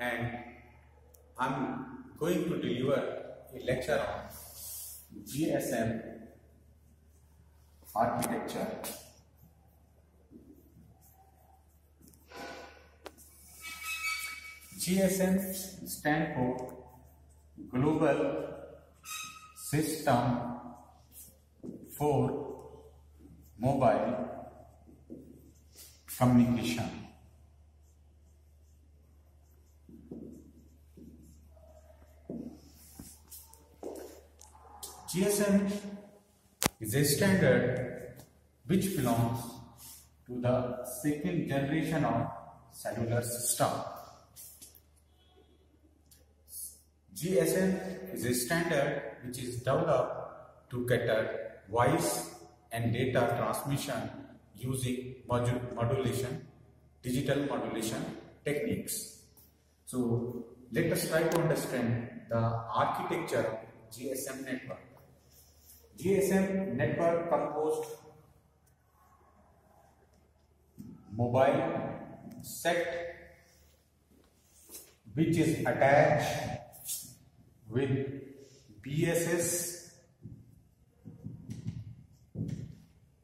and I'm going to deliver a lecture on GSM architecture. GSM stand for Global System for Mobile Communication. GSM is a standard which belongs to the second generation of cellular system. GSM is a standard which is developed to cater voice and data transmission using modulation, digital modulation techniques. So let us try to understand the architecture of GSM network. GSM network composed mobile set which is attach with S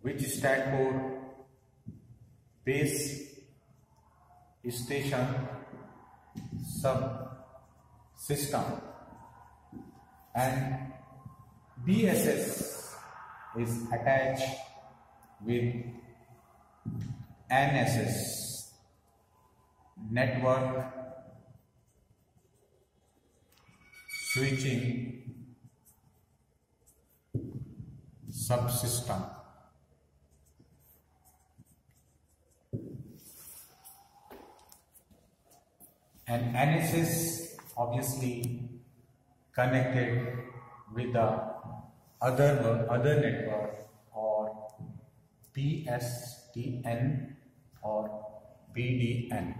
which stand for base station sub system and BSS is attached with NSS network switching subsystem. And NSS obviously connected with the other, other network or PSTN or PDN.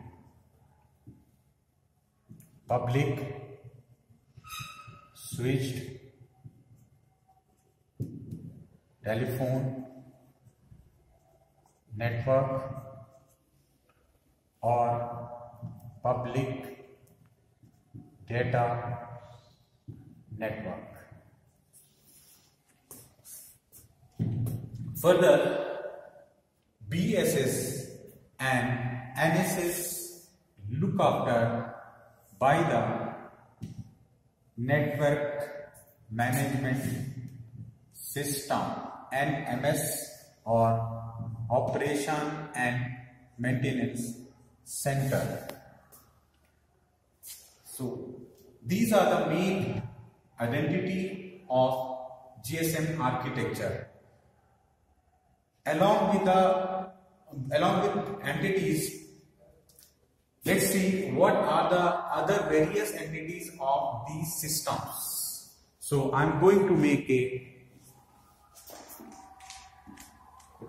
Public switched telephone network or public data network. Further, BSS and NSS look after by the Network Management System NMS or Operation and Maintenance Center. So these are the main identity of GSM architecture. Along with the along with entities, let's see what are the other various entities of these systems. So I'm going to make a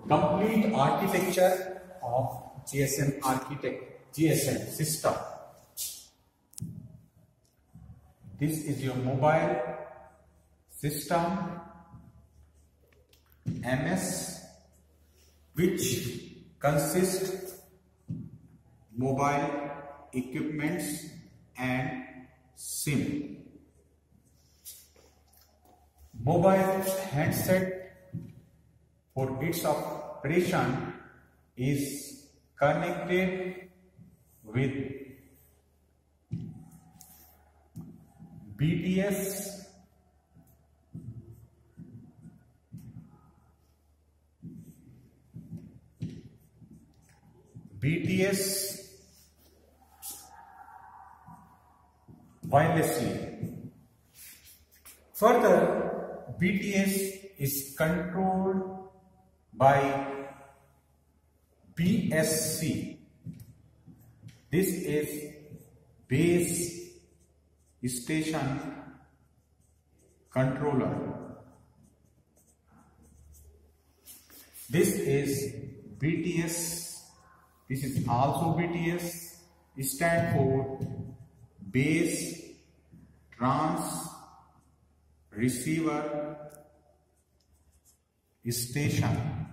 complete architecture of GSM architect GSM system. This is your mobile system MS which consists mobile equipments and SIM. Mobile handset for its operation is connected with BTS BTS wirelessly. Further, BTS is controlled by BSC. This is base station controller. This is BTS this is also BTS stand for base trans receiver station.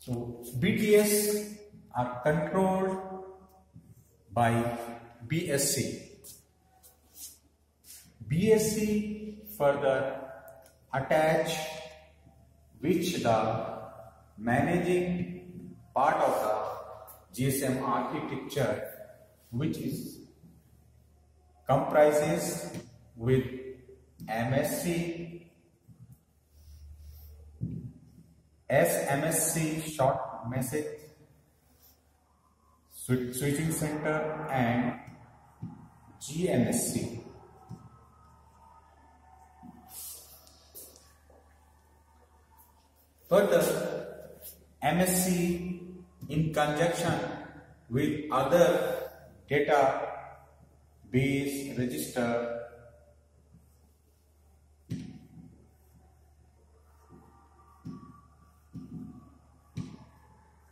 So BTS are controlled by BSC. BSC further attach which the managing part of the GSM architecture which is comprises with MSC, SMSC short message switching center and GMSC. Further, MSC in conjunction with other data base register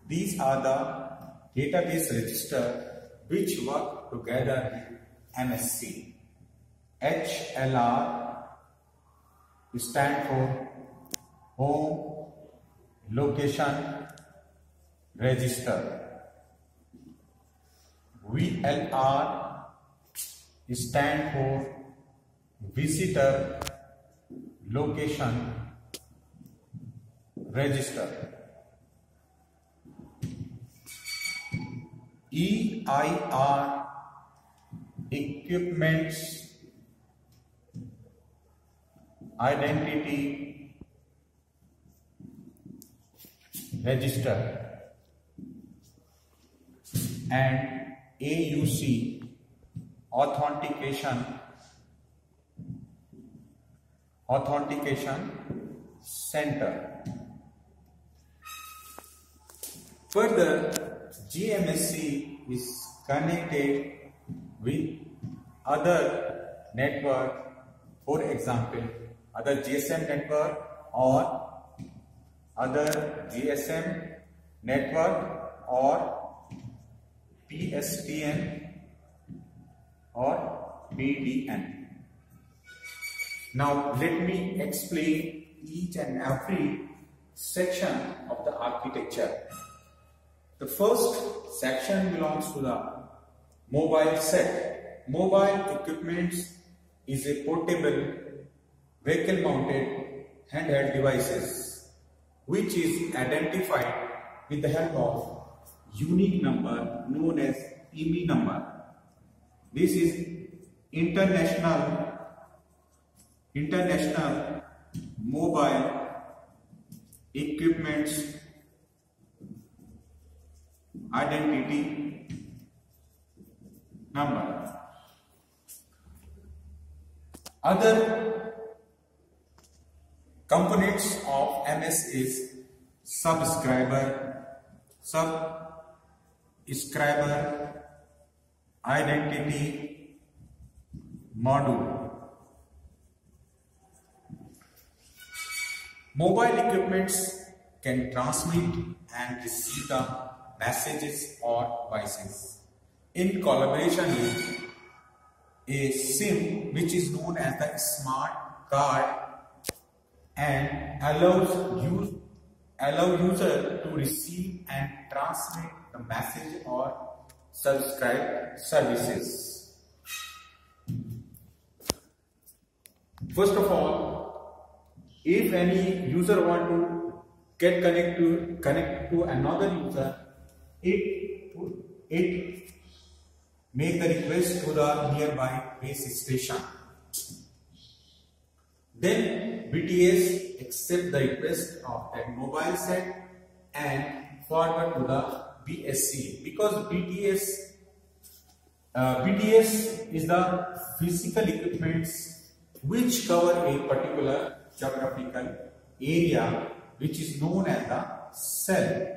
these are the database register which work together with MSC. HLR stand for home location register. VLR stand for visitor location register. EIR equipments identity register. And AUC authentication authentication center. Further GMSC is connected with other network. For example other GSM network or other GSM network or PSTN or PDN. Now let me explain each and every section of the architecture. The first section belongs to the mobile set. Mobile equipment is a portable vehicle mounted handheld devices which is identified with the help of unique number known as IMEI number. This is international international mobile equipments identity number. Other components of MS is subscriber, sub scriber identity module. Mobile equipments can transmit and receive the messages or voices in collaboration with a SIM which is known as the smart card and allows use allow user to receive and transmit the message or subscribe services. First of all, if any user want to get connect to connect to another user, it it make the request to the nearby base station. Then BTS accept the request of that mobile set and forward to the BSC because BTS uh, BTS is the physical equipments which cover a particular geographical area which is known as the cell.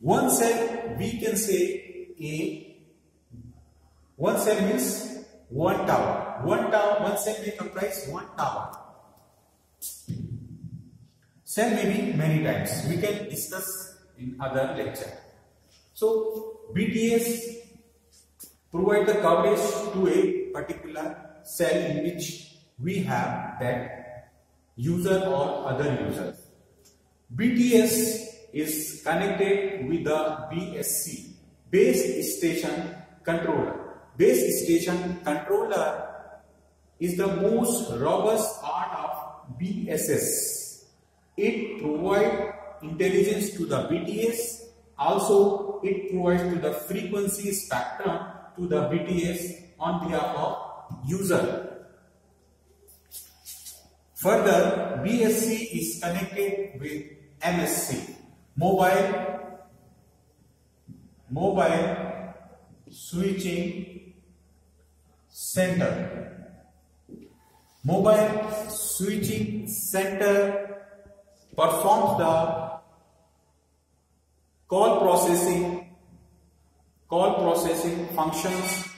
One cell we can say a one cell means one tower. One tower, one cell may comprise one tower. Cell may be many times. We can discuss in other lecture. So BTS provide the coverage to a particular cell in which we have that user or other users. BTS is connected with the BSC, base station controller. Base station controller is the most robust part of BSS. It provides intelligence to the BTS. Also, it provides to the frequency spectrum to the BTS on behalf of user. Further, BSC is connected with MSC, mobile, mobile switching center. Mobile switching center performs the call processing, call processing functions,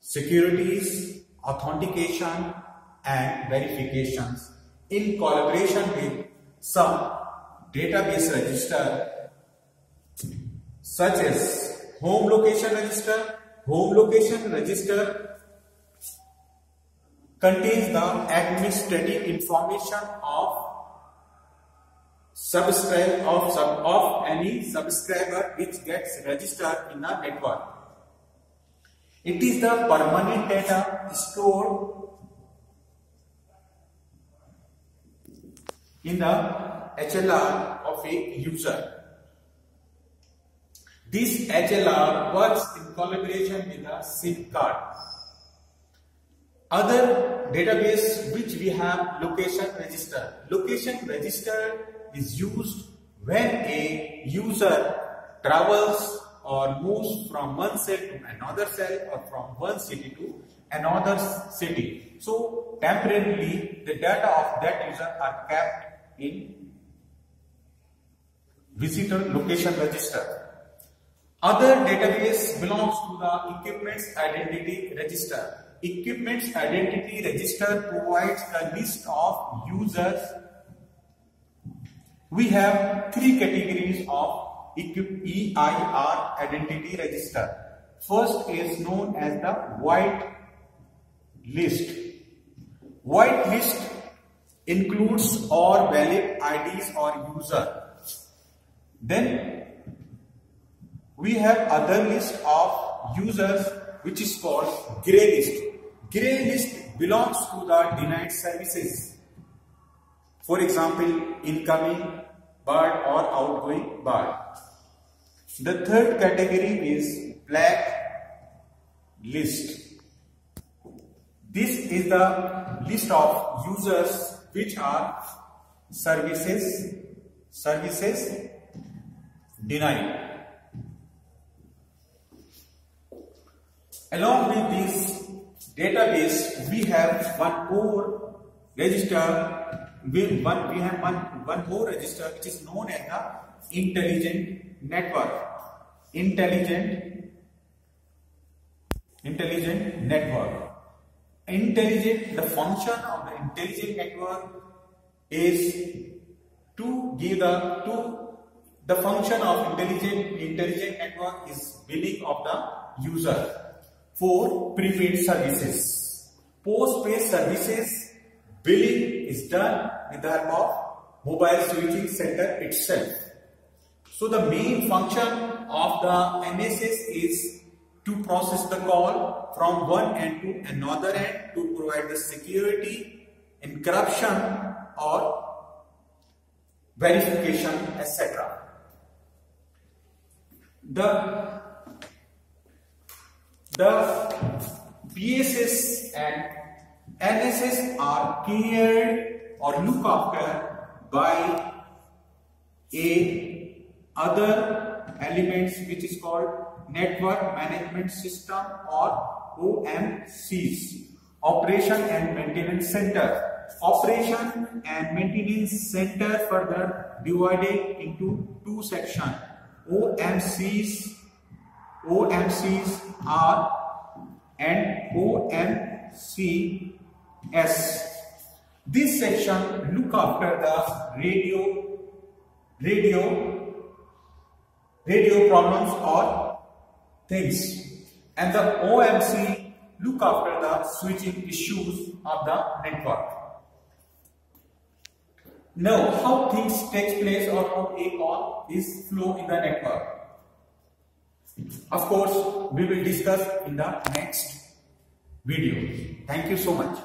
securities, authentication, and verifications in collaboration with some database register such as home location register. Home location register contains the administrative information of subscribe of sub of any subscriber which gets registered in the network. It is the permanent data stored in the HLR of a user. This HLR works in collaboration with a SIM card. Other database which we have location register. Location register is used when a user travels or moves from one cell to another cell or from one city to another city. So temporarily the data of that user are kept in visitor location register. Other database belongs to the equipment's identity register. Equipment's identity register provides a list of users. We have three categories of EIR identity register. First is known as the white list. White list includes all valid IDs or user. Then we have other list of users which is called gray list. Gray list belongs to the denied services. For example, incoming bird or outgoing bird. The third category is black list. This is the list of users which are services services denied along with this database we have one more register we, one, we have one, one more register which is known as the intelligent network. Intelligent intelligent network. Intelligent the function of the intelligent network is to give the to the function of intelligent intelligent network is billing of the user for prepaid services. Postpaid services billing is done with the help of mobile switching center itself. So the main function of the MSC is to process the call from one end to another end to provide the security encryption or verification etc. The, the BSS and NSS are cared or looked after by a other elements which is called network management system or OMCs operation and maintenance center operation and maintenance center further divided into two sections. OMCs, OMCs are and OMCS. This section look after the radio, radio, radio problems or things, and the OMC look after the switching issues of the network. know how things takes place or how a call is flow in the network. Of course, we will discuss in the next video. Thank you so much.